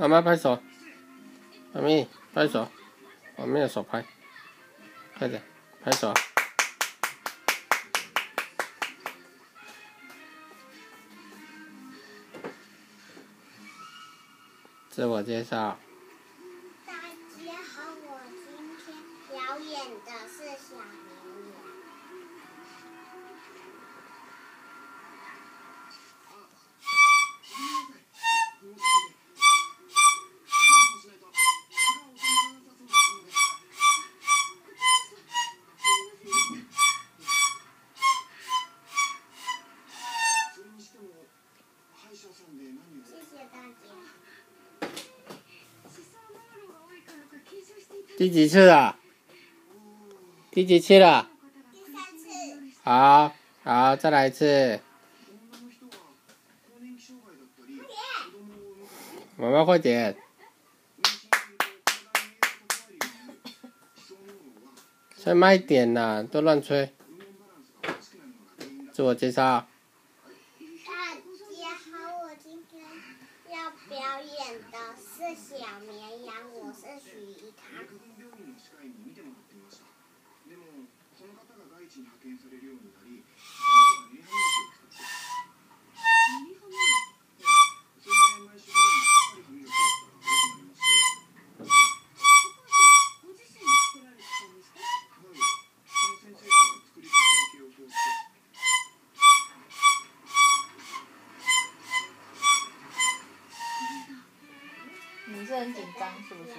妈妈拍手，阿咪拍手，我没有手拍，快点拍手。自我介绍。大家好，我今天表演的是小绵羊。第几次了？第几次了？第三次，好，好，再来一次。妈妈快点。吹慢一点呐，都乱吹。自我介绍。大家好，我今天要表演的是小绵羊，我是徐一堂。是很紧张是不是？